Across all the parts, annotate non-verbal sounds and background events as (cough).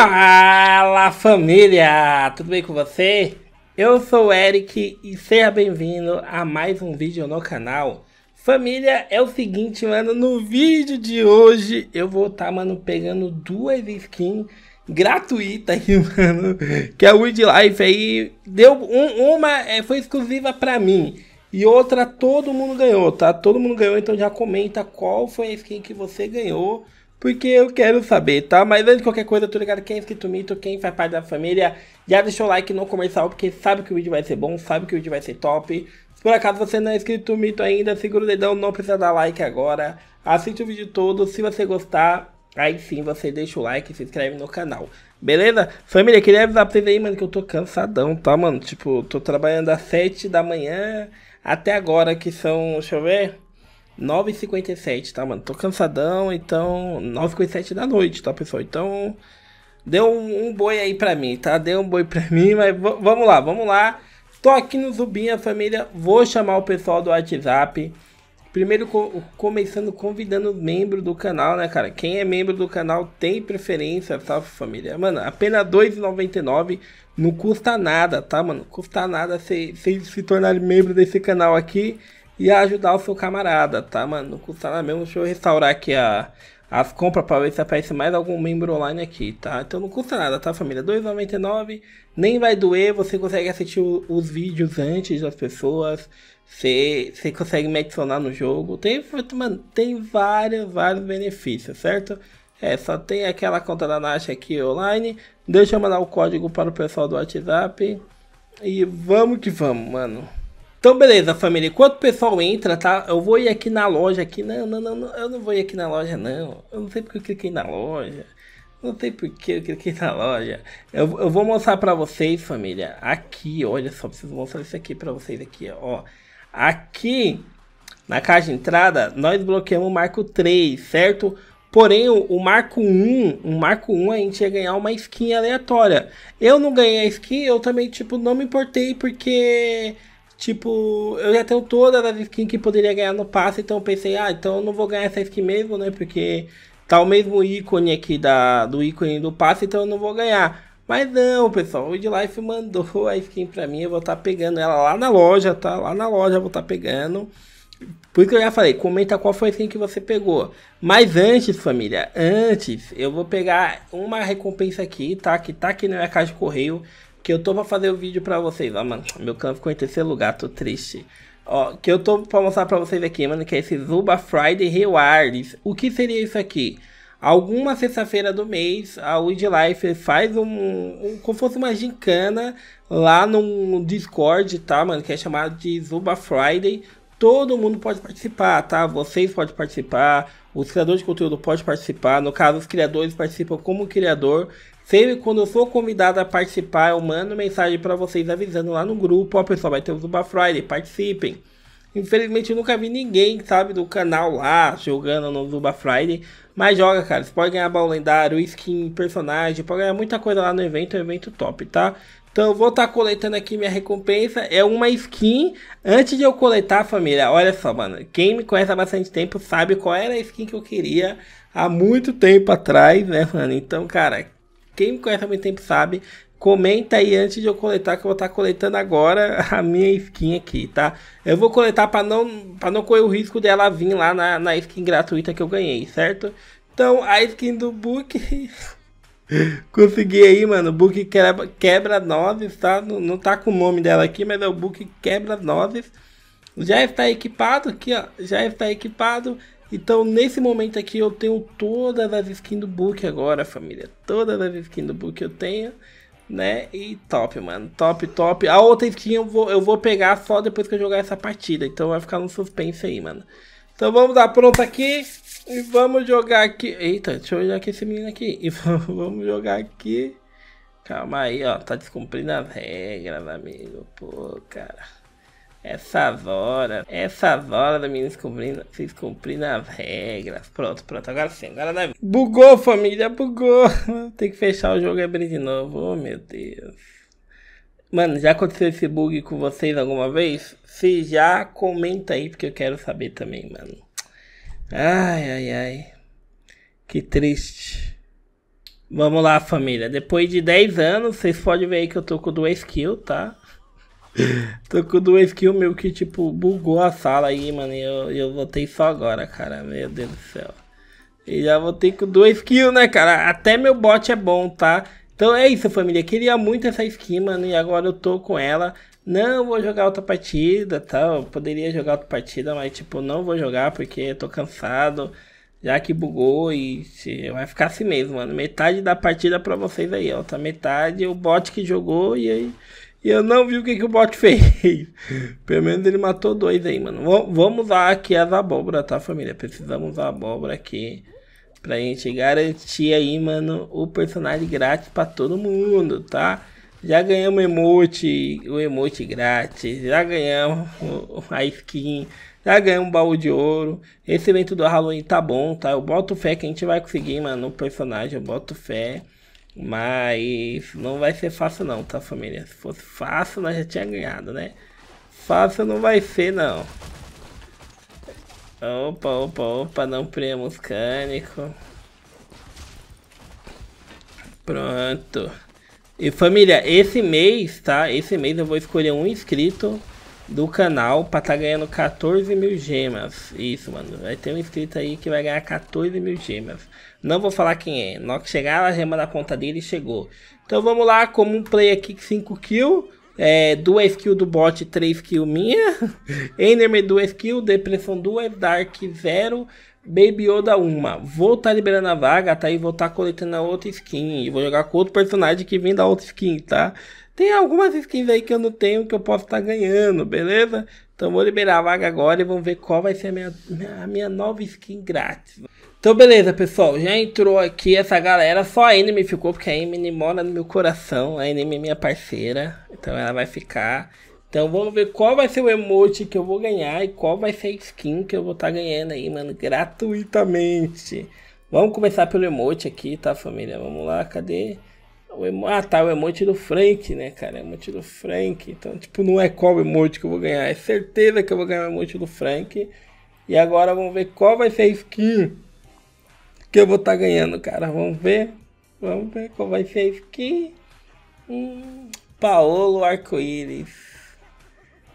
Fala família, tudo bem com você? Eu sou o Eric e seja bem-vindo a mais um vídeo no canal. Família, é o seguinte, mano, no vídeo de hoje eu vou estar, tá, mano, pegando duas skins gratuitas aí, (laughs) mano, que é o Life aí, deu um, uma é, foi exclusiva pra mim e outra todo mundo ganhou, tá? Todo mundo ganhou, então já comenta qual foi a skin que você ganhou porque eu quero saber, tá? Mas antes de qualquer coisa, tô ligado quem é inscrito mito, quem faz parte da família, já deixou o like no comercial, porque sabe que o vídeo vai ser bom, sabe que o vídeo vai ser top. Se por acaso você não é inscrito mito ainda, segura o dedão, não precisa dar like agora. Assiste o vídeo todo, se você gostar, aí sim você deixa o like e se inscreve no canal. Beleza? Família, queria avisar pra vocês aí, mano, que eu tô cansadão, tá, mano? Tipo, tô trabalhando às 7 da manhã até agora, que são, deixa eu ver... 9h57, tá, mano? Tô cansadão, então. 9h57 da noite, tá, pessoal? Então. Deu um, um, boi aí pra mim, tá? Deu um boi pra (laughs) mim, mas vamos lá, vamos lá. Tô aqui no Zubinha, família. Vou chamar o pessoal do WhatsApp. Primeiro, co começando convidando os membros do canal, né, cara? Quem é membro do canal tem preferência, tá, família? Mano, apenas R$2,99 não custa nada, tá, mano? Custa nada se, se, tornar membro desse canal aqui e ajudar o seu camarada, tá, mano? Não custa nada mesmo. Deixa eu restaurar aqui a, as compras para ver se aparece mais algum membro online aqui, tá? Então não custa nada, tá, família? R$2,99, nem vai doer, você consegue assistir o, os vídeos antes das pessoas, você, você consegue me adicionar no jogo. Tem, mano, tem vários, vários benefícios, certo? É, só tem aquela conta da Nash aqui online. Deixa eu mandar o código para o pessoal do WhatsApp. E vamos que vamos, mano. Então, beleza, família. Enquanto o pessoal entra, tá? Eu vou ir aqui na loja aqui. Não, não, não, não, eu não vou ir aqui na loja, não. Eu não sei porque eu cliquei na loja. Não sei porque eu cliquei na loja. Eu, eu vou mostrar pra vocês, família. Aqui, olha só, preciso mostrar isso aqui pra vocês aqui, ó. Aqui, na caixa de entrada, nós bloqueamos o Marco 3, certo? Porém, o, o, Marco 1, o Marco 1 a gente ia ganhar uma skin aleatória. Eu não ganhei a skin, eu também, tipo, não me importei porque Tipo, eu já tenho todas as skins que poderia ganhar no passe, então eu pensei, ah, então eu não vou ganhar essa skin mesmo, né? Porque tá o mesmo ícone aqui da, do ícone do passe, então eu não vou ganhar. Mas não, pessoal, o Life mandou a skin pra mim, eu vou estar tá pegando ela lá na loja, tá? Lá na loja eu vou estar tá pegando. Por isso que eu já falei, comenta qual foi a skin que você pegou. Mas antes, família, antes, eu vou pegar uma recompensa aqui, tá? Que tá aqui na minha caixa de correio que eu tô pra fazer o vídeo pra vocês, ó, mano. Meu canto ficou em terceiro lugar, tô triste. Ó, que eu tô pra mostrar pra vocês aqui, mano, que é esse Zuba Friday Rewards. O que seria isso aqui? Alguma sexta-feira do mês, a Weed Life faz um, um, como fosse uma gincana lá no Discord, tá, mano, que é chamado de Zuba Friday. Todo mundo pode participar, tá? Vocês podem participar, os criadores de conteúdo podem participar. No caso, os criadores participam como criador. Sempre quando eu for convidado a participar, eu mando mensagem para vocês avisando lá no grupo, ó pessoal, vai ter o Zuba Friday, participem. Infelizmente eu nunca vi ninguém, sabe, do canal lá jogando no Zuba Friday. Mas joga, cara. Você pode ganhar baú lendário, skin, personagem, pode ganhar muita coisa lá no evento, é um evento top, tá? Então eu vou estar tá coletando aqui minha recompensa. É uma skin. Antes de eu coletar, família, olha só, mano. Quem me conhece há bastante tempo sabe qual era a skin que eu queria há muito tempo atrás, né, mano? Então, cara, quem me conhece há muito tempo sabe. Comenta aí antes de eu coletar, que eu vou estar coletando agora (laughs) a minha skin aqui, tá? Eu vou coletar para não, pra não correr o risco dela vir lá na, na skin gratuita que eu ganhei, certo? Então, a skin do Book... (laughs) Consegui aí, mano. Book quebra, quebra nozes, tá? Não, não tá com o nome dela aqui, mas é o Book quebra nozes. Já está equipado aqui, ó. Já está equipado. Então, nesse momento aqui, eu tenho todas as skins do book agora, família. Todas as skins do book eu tenho, né? E top, mano. Top, top. A outra skin eu vou, eu vou pegar só depois que eu jogar essa partida. Então, vai ficar no suspense aí, mano. Então, vamos dar pronto aqui. E vamos jogar aqui. Eita, deixa eu olhar aqui esse menino aqui. (laughs) E vamos jogar aqui. Calma aí, ó. Tá descumprindo as regras, amigo. Pô, cara. Essas horas, essas horas da menina descobrindo, descumprindo as regras. Pronto, pronto, agora sim, agora vai. Bugou, família, bugou. (laughs) Tem que fechar o jogo e abrir de novo. Oh, meu Deus. Mano, já aconteceu esse bug com vocês alguma vez? Se já, comenta aí, porque eu quero saber também, mano. Ai, ai, ai. Que triste. Vamos lá, família. Depois de 10 anos, vocês podem ver aí que eu tô com duas kills, tá? (laughs) tô com duas kills, meu que tipo bugou a sala aí, mano. E eu, eu voltei só agora, cara. Meu Deus do céu. E já voltei com duas kills, né, cara? Até meu bot é bom, tá? Então é isso, família. Queria muito essa skin, mano. E agora eu tô com ela. Não vou jogar outra partida, tá? Eu poderia jogar outra partida, mas tipo, não vou jogar porque eu tô cansado. Já que bugou e vai ficar assim mesmo, mano. Metade da partida pra vocês aí, ó. Tá metade o bot que jogou e aí. E eu não vi o que, que o bot (laughs) fez. Pelo menos ele matou dois aí, mano. V vamos usar aqui as abóbora, tá, família? Precisamos usar abóbora aqui. Pra gente garantir aí, mano, o personagem grátis pra todo mundo, tá? Já ganhamos emote, o emote grátis. Já ganhamos a skin já ganhei um baú de ouro. Esse evento do Halloween tá bom, tá? Eu boto fé que a gente vai conseguir, mano, no personagem. Eu boto fé. Mas não vai ser fácil não, tá, família? Se fosse fácil, nós já tinha ganhado, né? Fácil não vai ser, não. Opa, opa, opa, não premos cânico. Pronto. E família, esse mês, tá? Esse mês eu vou escolher um inscrito do canal pra tá ganhando 14 mil gemas. Isso, mano. Vai ter um inscrito aí que vai ganhar 14 mil gemas. Não vou falar quem é. Na que chegar a gema na conta dele, chegou. Então vamos lá, como um play aqui 5 kills. É, 2 kills do bot, 3 kills minha. (laughs) Enderman 2 kills, Depressão 2, Dark 0. Baby Yoda 1. Vou estar tá liberando a vaga, tá? E vou estar tá coletando a outra skin. E vou jogar com outro personagem que vem da outra skin, tá? Tem algumas skins aí que eu não tenho que eu posso estar tá ganhando, beleza? Então vou liberar a vaga agora e vamos ver qual vai ser a minha, a minha nova skin grátis. Então beleza, pessoal, já entrou aqui essa galera, só a Enemy ficou, porque a Enemy mora no meu coração, a Enemy é minha parceira, então ela vai ficar. Então vamos ver qual vai ser o emote que eu vou ganhar e qual vai ser a skin que eu vou estar tá ganhando aí, mano, gratuitamente. Vamos começar pelo emote aqui, tá família? Vamos lá, cadê? O emo... Ah, tá, o emote do Frank, né, cara? O emote do Frank. Então, tipo, não é qual emote que eu vou ganhar. É certeza que eu vou ganhar o emote do Frank. E agora vamos ver qual vai ser a skin que eu vou estar tá ganhando, cara. Vamos ver. Vamos ver qual vai ser a skin. Hum, Paolo Arco-Íris.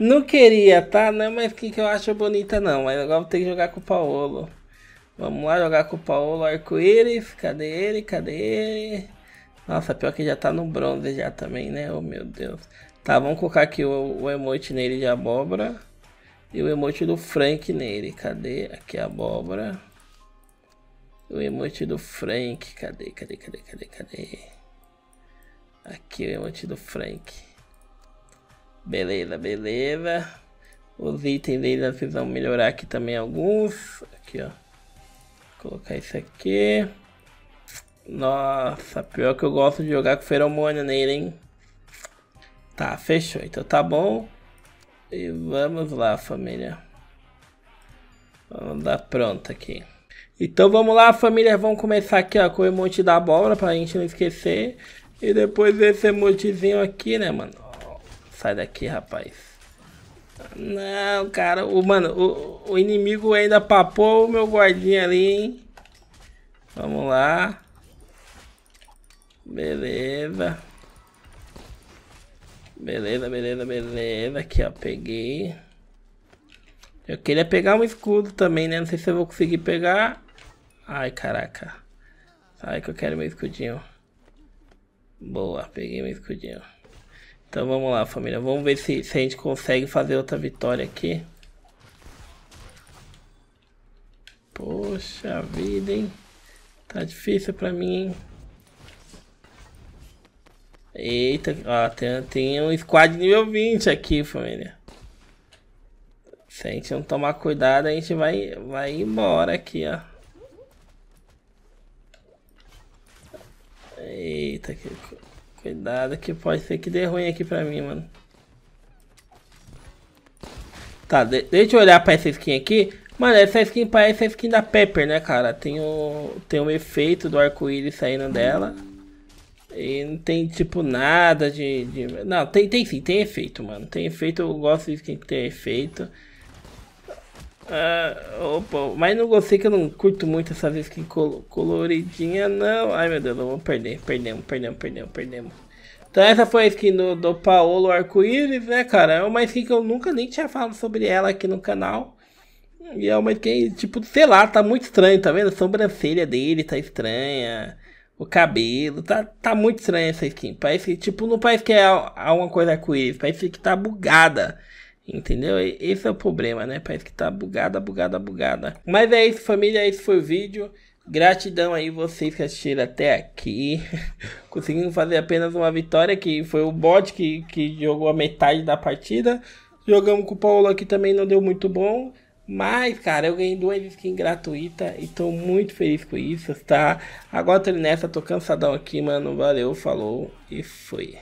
Não queria, tá? Não é mais que, eu acho bonita, não. Mas agora vou ter que jogar com o Paolo. Vamos lá jogar com o Paolo Arco-Íris. Cadê ele? Cadê ele? Nossa, pior que já tá no bronze já também, né? Oh, meu Deus. Tá, vamos colocar aqui o, o emote nele de abóbora. E o emote do Frank nele. Cadê? Aqui a abóbora. O emote do Frank. Cadê? Cadê? Cadê? Cadê? Cadê? Aqui o emote do Frank. Beleza, beleza. Os itens dele vocês vão melhorar aqui também alguns. Aqui, ó. Vou colocar isso aqui. Nossa, pior que eu gosto de jogar com feromônio nele, hein? Tá, fechou. Então tá bom. E vamos lá, família. Vamos dar pronto aqui. Então vamos lá, família. Vamos começar aqui, ó, com o emote da abóbora, pra gente não esquecer. E depois esse emotezinho aqui, né, mano? Sai daqui, rapaz. Não, cara. O, mano, o, o inimigo ainda papou o meu guardinha ali, hein? Vamos lá. Beleza. Beleza, beleza, beleza. Aqui, ó, peguei. Eu queria pegar um escudo também, né? Não sei se eu vou conseguir pegar. Ai, caraca. Sai que eu quero meu escudinho. Boa, peguei meu escudinho. Então vamos lá, família. Vamos ver se, se a gente consegue fazer outra vitória aqui. Poxa vida, hein? Tá difícil pra mim, hein? Eita, ó, tem, tem um squad nível 20 aqui, família. Se a gente não tomar cuidado, a gente vai, vai embora aqui, ó. Eita, que, cuidado que pode ser que dê ruim aqui pra mim, mano. Tá, de, deixa eu olhar pra essa skin aqui. Mano, essa skin parece a skin da Pepper, né, cara? Tem o, tem o efeito do arco-íris saindo dela. E não tem, tipo, nada de, de... Não, tem, tem sim, tem efeito, mano. Tem efeito, eu gosto de quem tem efeito. Uh, opa, mas não gostei que eu não curto muito essas skins col coloridinha, não. Ai meu Deus, vamos perder. Perdemos, perdemos, perdemos, perdemos. Então essa foi a skin do, do Paolo Arco-Íris, né, cara? É uma skin que eu nunca nem tinha falado sobre ela aqui no canal. E é uma skin, tipo, sei lá, tá muito estranho, tá vendo? A sobrancelha dele tá estranha. O cabelo, tá, tá muito estranha essa skin. Parece, tipo, não parece que é alguma coisa arco-íris, parece que tá bugada. Entendeu? Esse é o problema, né? Parece que tá bugada, bugada, bugada. Mas é isso, família. Esse foi o vídeo. Gratidão aí vocês que assistiram até aqui. (laughs) Conseguimos fazer apenas uma vitória, que foi o bot que, que jogou a metade da partida. Jogamos com o Paulo aqui também, não deu muito bom. Mas, cara, eu ganhei duas skins gratuitas e tô muito feliz com isso, tá? Agora tô nessa, tô cansadão aqui, mano. Valeu, falou e foi.